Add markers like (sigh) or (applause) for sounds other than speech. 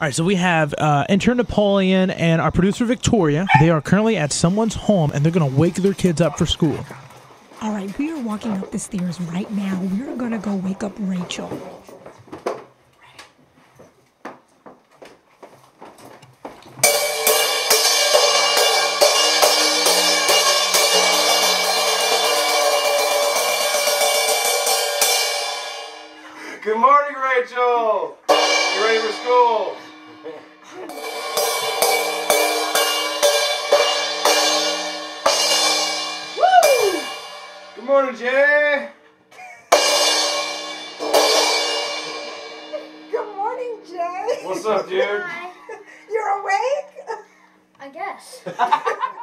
All right, so we have uh, intern Napoleon and our producer Victoria. They are currently at someone's home and they're going to wake their kids up for school. All right, we are walking up the stairs right now. We're gonna go wake up Rachel. Good morning, Rachel. You ready for school? Morning, Jay. Good morning, Jay. What's up, dude? (laughs) You're awake? I guess. (laughs)